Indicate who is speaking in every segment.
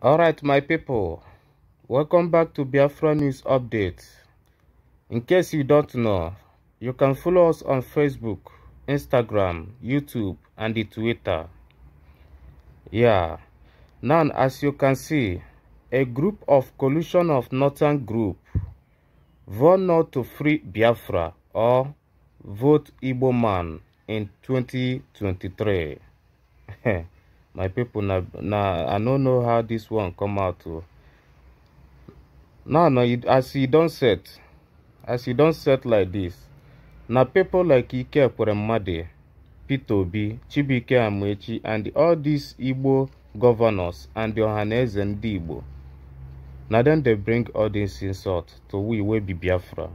Speaker 1: Alright, my people, welcome back to Biafra News Update. In case you don't know, you can follow us on Facebook, Instagram, YouTube, and the Twitter. Yeah, now as you can see, a group of Coalition of Northern Group vote not to free Biafra or vote Igbo man in 2023. my people, now, now I don't know how this one come out. To. Now, now, as you don't set, as you don't set like this, now people like Ike Ekweremadu, Peter Obi, Chibuike Amaechi, and all these Igbo governors and Ohaneze and Igbo, now then they bring all this insult to we wey be Biafra.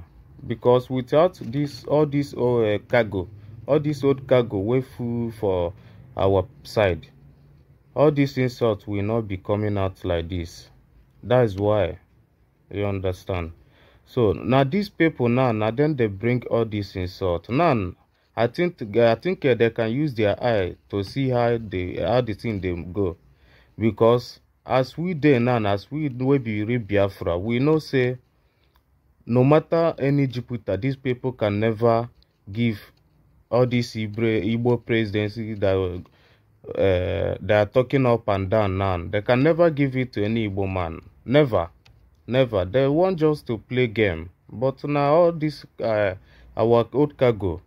Speaker 1: Because without this, all this old uh, cargo, all this old cargo wey full for our side, all these insults will not be coming out like this. That is why. You understand? So now these people now, now then they bring all this insult. Now I think I think uh, they can use their eye to see how they how the thing they go, because as we dey now, as we wey be real Biafra, we know say no matter any Jupiter, these people can never give all this Igbo presidency that uh, they are talking up and down now. They can never give it to any Igbo man. Never. Never. They want just to play game. But now all this, uh, our old cargo,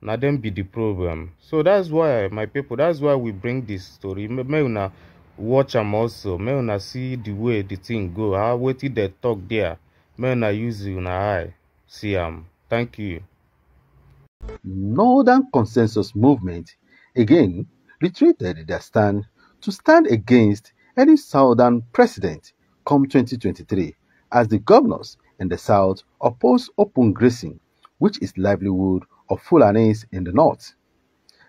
Speaker 1: now them be the problem. So that's why, my people, that's why we bring this story. May una watch them also. May una see the way the thing go. How waiting they talk there. May una use una eye. See am. Thank you.
Speaker 2: Northern Consensus Movement again reiterated their stand to stand against any Southern president come 2023 as the governors in the South oppose open grazing, which is livelihood of Fulanis in the North.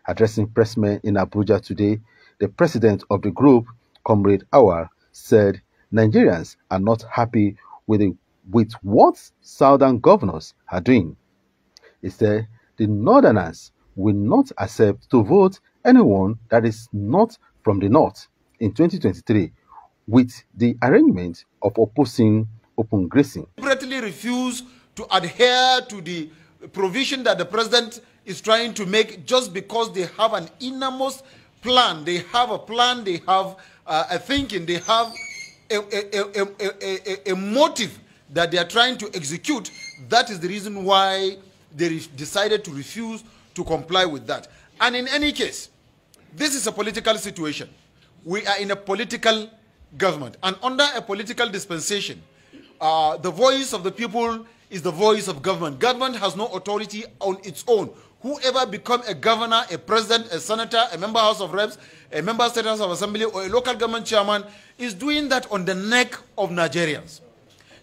Speaker 2: Addressing pressmen in Abuja today, the president of the group, Comrade Awar, said Nigerians are not happy with, the, with what Southern governors are doing. He said the Northerners will not accept to vote anyone that is not from the North in 2023 with the arrangement of opposing open grazing.
Speaker 3: Deliberately refuse to adhere to the provision that the president is trying to make just because they have an innermost plan. They have a plan, they have uh, a thinking, they have a, a, a, a, a motive that they are trying to execute. That is the reason why they decided to refuse to comply with that. And in any case, this is a political situation. We are in a political government. And under a political dispensation, uh, the voice of the people is the voice of government. Government has no authority on its own. Whoever become a governor, a president, a senator, a member House of Reps, a member State House of Assembly, or a local government chairman is doing that on the neck of Nigerians.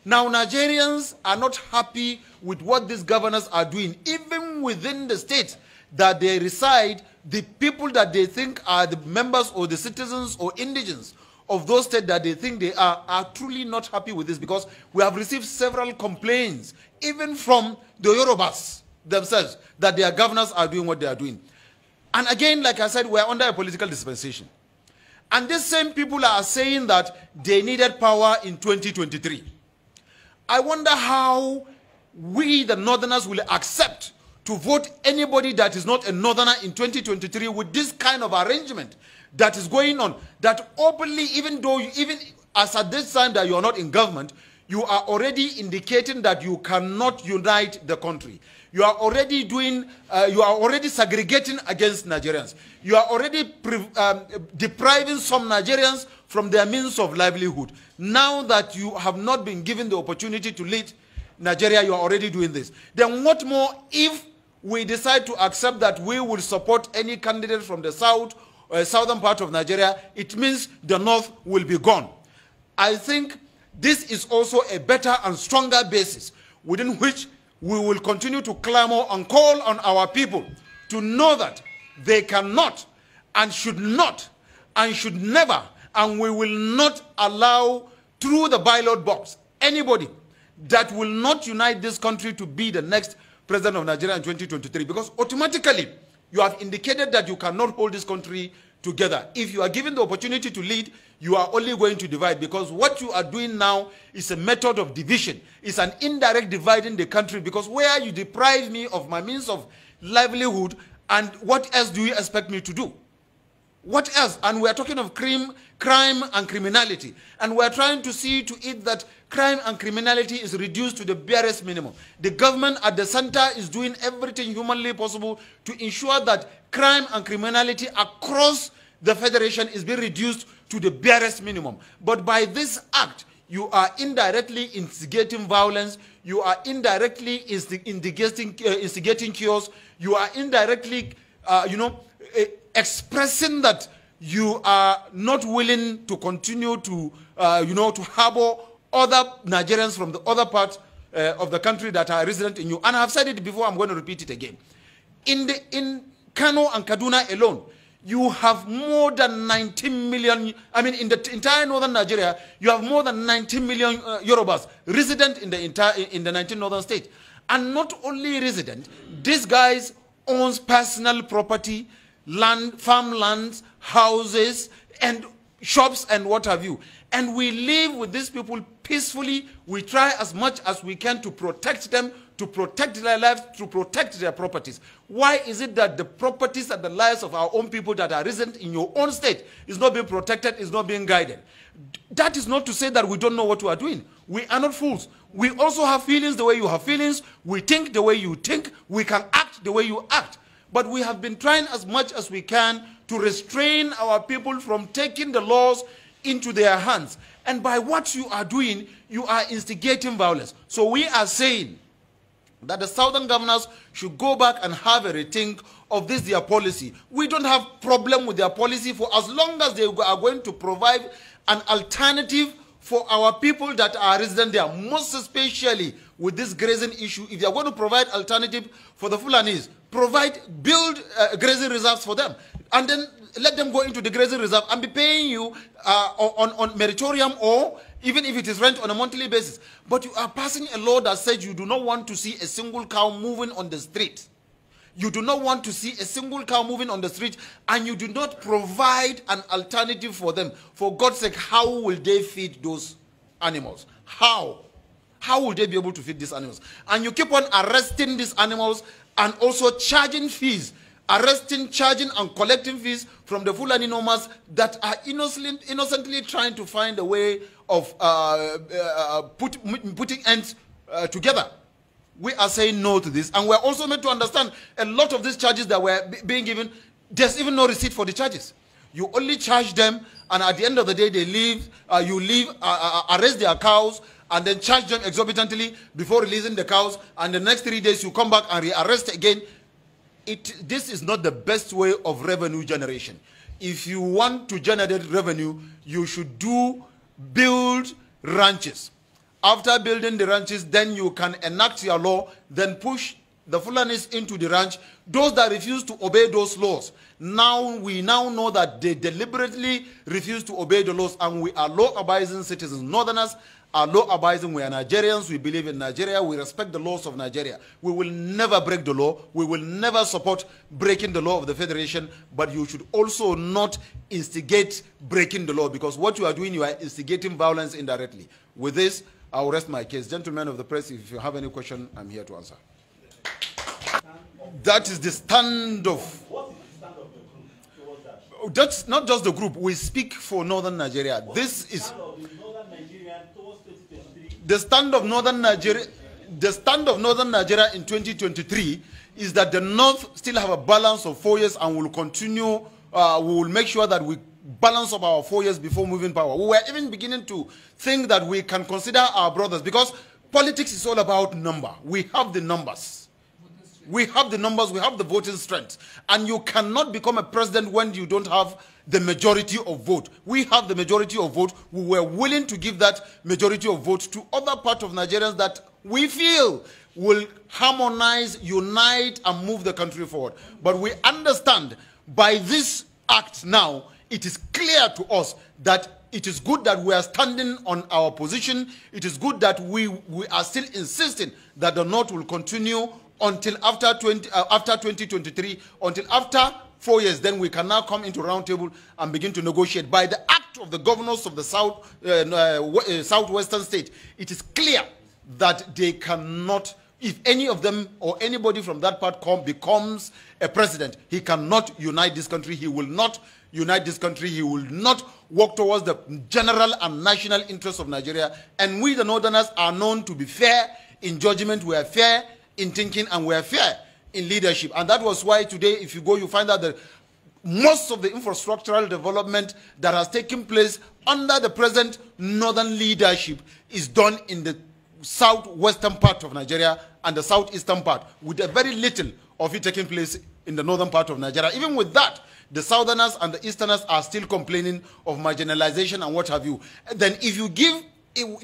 Speaker 3: Now, Nigerians are not happy with what these governors are doing, even within the state that they reside, the people that they think are the members or the citizens or indigents of those states that they think they are, are truly not happy with this because we have received several complaints, even from the Yorubas themselves, that their governors are doing what they are doing. And again, like I said, we are under a political dispensation. And these same people are saying that they needed power in 2023. I wonder how we, the Northerners, will accept to vote anybody that is not a Northerner in 2023 with this kind of arrangement that is going on. That openly, even though, you, even as at this time that you are not in government, you are already indicating that you cannot unite the country. You are already doing, uh, you are already segregating against Nigerians. You are already um, depriving some Nigerians from their means of livelihood. Now that you have not been given the opportunity to lead Nigeria, you are already doing this. Then what more if we decide to accept that we will support any candidate from the south, uh, southern part of Nigeria, it means the north will be gone. I think this is also a better and stronger basis within which we will continue to clamor and call on our people to know that they cannot and should not and should never and we will not allow through the ballot box anybody that will not unite this country to be the next president of Nigeria in 2023 because automatically you have indicated that you cannot hold this country together. If you are given the opportunity to lead, you are only going to divide because what you are doing now is a method of division. It's an indirect dividing the country because where you deprive me of my means of livelihood and what else do you expect me to do? What else? And we are talking of crime, crime and criminality. And we are trying to see to it that crime and criminality is reduced to the barest minimum. The government at the center is doing everything humanly possible to ensure that crime and criminality across the federation is being reduced to the barest minimum. But by this act, you are indirectly instigating violence, you are indirectly instigating, uh, instigating chaos, you are indirectly, uh, you know, expressing that you are not willing to continue to, uh, you know, to harbor other Nigerians from the other part uh, of the country that are resident in you. And I've said it before, I'm going to repeat it again. In, the, in Kano and Kaduna alone, you have more than 19 million, I mean, in the entire northern Nigeria, you have more than 19 million uh, Yorubas resident in the entire, in the 19 northern states. And not only resident, these guys owns personal property, land, farmlands, houses, and shops and what have you. And we live with these people peacefully. We try as much as we can to protect them, to protect their lives, to protect their properties. Why is it that the properties and the lives of our own people that are resident in your own state is not being protected, is not being guided? That is not to say that we don't know what we are doing. We are not fools. We also have feelings the way you have feelings. We think the way you think. We can act the way you act. But we have been trying as much as we can to restrain our people from taking the laws into their hands. And by what you are doing, you are instigating violence. So we are saying that the southern governors should go back and have a rethink of this their policy. We don't have problem with their policy for as long as they are going to provide an alternative for our people that are resident there, most especially with this grazing issue. If they are going to provide alternative for the Fulanis, provide, build uh, grazing reserves for them. And then let them go into the grazing reserve and be paying you uh, on, on meritorium or even if it is rent on a monthly basis. But you are passing a law that says you do not want to see a single cow moving on the street. You do not want to see a single cow moving on the street and you do not provide an alternative for them. For God's sake, how will they feed those animals? How? How will they be able to feed these animals? And you keep on arresting these animals and also charging fees arresting, charging, and collecting fees from the Fulani nomads that are innocent, innocently trying to find a way of uh, uh, put, putting ends uh, together. We are saying no to this, and we're also made to understand a lot of these charges that were being given, there's even no receipt for the charges. You only charge them, and at the end of the day, they leave, uh, you leave, uh, uh, arrest their cows, and then charge them exorbitantly before releasing the cows, and the next three days you come back and rearrest again it, this is not the best way of revenue generation. If you want to generate revenue, you should do build ranches. After building the ranches, then you can enact your law, then push the Fulanis into the ranch. Those that refuse to obey those laws, now we now know that they deliberately refuse to obey the laws, and we are law-abiding citizens. Northerners are law abiding. We are Nigerians. We believe in Nigeria. We respect the laws of Nigeria. We will never break the law. We will never support breaking the law of the Federation. But you should also not instigate breaking the law because what you are doing, you are instigating violence indirectly. With this, I will rest my case. Gentlemen of the press, if you have any question, I'm here to answer. That is the stand of that's not just the group. We speak for Northern Nigeria. This is the stand of northern Nigeria, the stand of northern Nigeria in 2023 is that the north still have a balance of four years and will continue. Uh, we will make sure that we balance of our four years before moving power. We were even beginning to think that we can consider our brothers because politics is all about number. We have the numbers. We have the numbers, we have the voting strength. And you cannot become a president when you don't have the majority of vote. We have the majority of vote. We were willing to give that majority of vote to other part of Nigerians that we feel will harmonize, unite, and move the country forward. But we understand by this act now, it is clear to us that it is good that we are standing on our position. It is good that we, we are still insisting that the North will continue until after, 20, uh, after 2023, until after four years, then we can now come into roundtable and begin to negotiate. By the act of the governors of the south, uh, uh, uh, southwestern state, it is clear that they cannot, if any of them or anybody from that part come, becomes a president, he cannot unite this country. He will not unite this country. He will not work towards the general and national interests of Nigeria. And we, the Northerners, are known to be fair in judgment. We are fair in thinking, and we are fair in leadership. And that was why today, if you go, you find out that most of the infrastructural development that has taken place under the present northern leadership is done in the southwestern part of Nigeria and the southeastern part, with a very little of it taking place in the northern part of Nigeria. Even with that, the southerners and the easterners are still complaining of marginalization and what have you. Then if you give,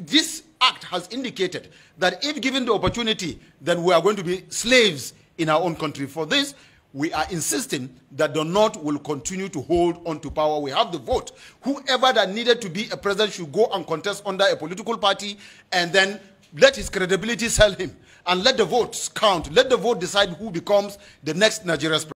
Speaker 3: this act has indicated that if given the opportunity, then we are going to be slaves in our own country. For this, we are insisting that the North will continue to hold on to power. We have the vote. Whoever that needed to be a president should go and contest under a political party and then let his credibility sell him and let the votes count. Let the vote decide who becomes the next Nigeria's president.